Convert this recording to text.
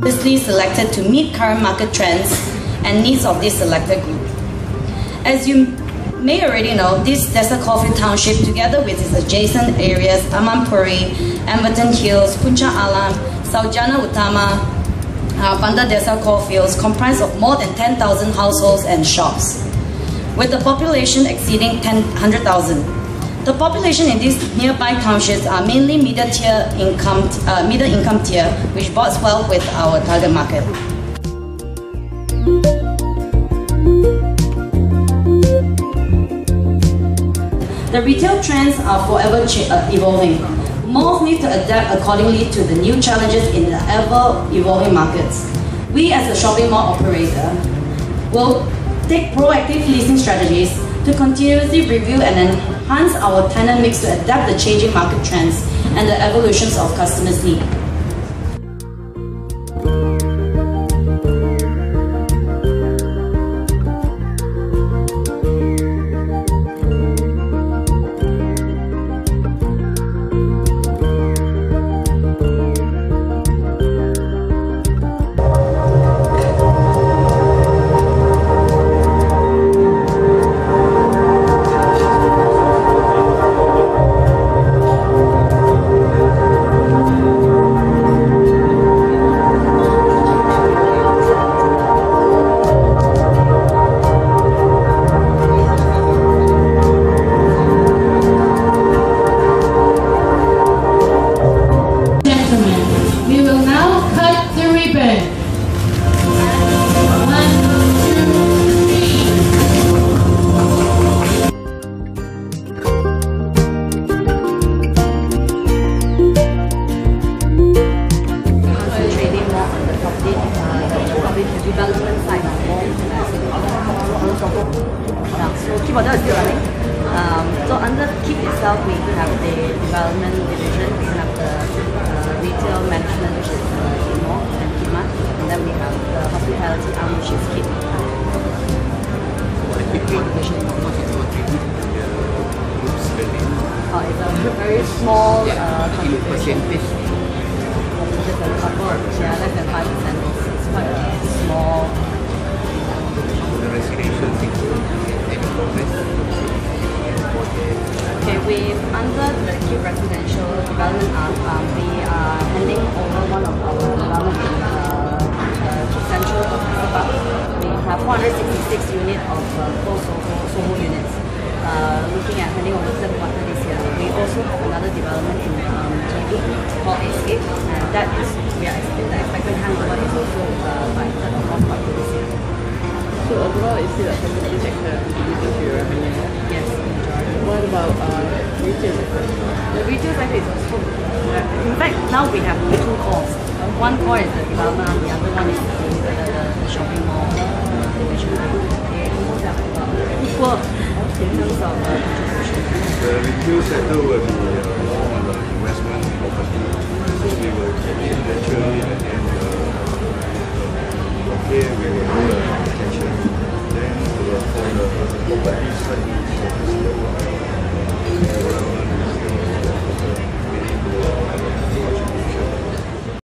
consciously selected to meet current market trends and needs of this selected group. As you may already know, this Desa Coalfield Township, together with its adjacent areas, Amanpuri, Amberton Hills, Puncak Alam, Saujana Utama, uh, Banda Desa Coalfields, comprise of more than 10,000 households and shops, with a population exceeding 100,000. The population in these nearby townships are mainly middle tier income, uh, middle income tier, which bodes well with our target market. The retail trends are forever uh, evolving. Malls need to adapt accordingly to the new challenges in the ever-evolving markets. We as a shopping mall operator will take proactive leasing strategies to continuously review and enhance our tenant mix to adapt the changing market trends and the evolutions of customers' needs. Yeah, Hotel is still running. Um, so under Kip itself, we have the development division, we have the uh, retail management, which is uh, and Kima, and then we have the hospitality arm, which is Kip. Oh, it's a very small uh, contribution. Just a couple, yeah, less than 5% quite a small. Under the Kip Residential Development Arm, um, we are handing over one of our development uh, uh, Central of We have 466 units of uh, closed Soho, Soho units. Uh, looking at handing over third quarter this year. We also have another development in um, JB called Escape, and that is we are expecting the expected handover is also uh, by third or fourth quarter this year. So overall, is it a property sector contributing to your revenue? Yes, What about uh, retail? The retail sector is also, uh, in fact, now we have two cores. One core is the development, the other one is the, the, the shopping mall division. They almost uh, equal in terms of uh. The retail sector will be uh, more on the investment property.